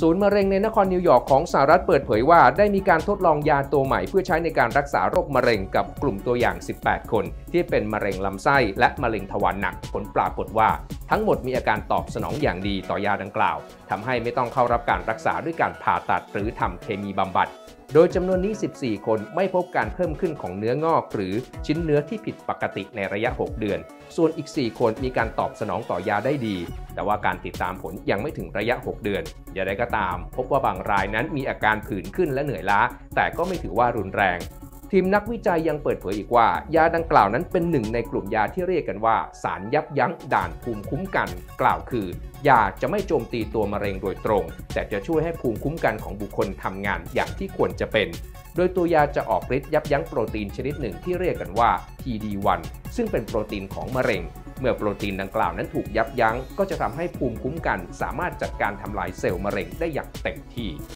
ศูนย์มะเร็งในนครนิวยอร์กของสหรัฐเปิดเผยว่าได้มีการทดลองยาตัวใหม่เพื่อใช้ในการรักษาโรคมะเร็งกับกลุ่มตัวอย่าง 18 คน ที่เป็นมะเร็งลำไส้และมะเร็งทวารหนัก ผลปรากฏว่า ทั้งหมดมีอาการตอบสนองอย่างดีต่อยาดังกล่าวทำให้ไม่ต้องเข้ารับการรักษาด้วยการผ่าตัดหรือทำเคมีบำบัด โดยจำนวนนี้ 14 คนไม่พบการเพิ่มขึ้นของเนื้องอก หรือชิ้นเนื้อที่ผิดปกติในระยะ 6 เดือน ส่วนอีก 4 คนมีการตอบสนองต่อยาได้ดี แต่ว่าการติดตามผลยังไม่ถึงระยะ 6 เดือน อย่างไรก็ตาม พบว่าบางรายนั้นมีอาการผื่นขึ้นและเหนื่อยล้า แต่ก็ไม่ถือว่ารุนแรง ทีมนักวิจัยยังเปิดเผยอีกว่า ยาดังกล่าวนั้นเป็นหนึ่งในกลุ่มยาที่เรียกกันว่า สารยับยั้งด่านภูมิคุ้มกัน กล่าวคือ ยาจะไม่โจมตีตัวมะเร็งโดยตรง แต่จะช่วยให้ภูมิคุ้มกันของบุคคลทำงานอย่างที่ควรจะเป็น โดยตัวยาจะออกฤทธิ์ยับยั้งโปรตีนชนิดหนึ่งที่เรียกกันว่า PD1 ซึ่งเป็นโปรตีนของมะเร็ง เมื่อโปรตีนดังกล่าวนั้นถูกยับยั้ง ก็จะทำให้ภูมิคุ้มกัน สามารถจัดการทำลายเซลล์มะเร็งได้อย่างเต็มที่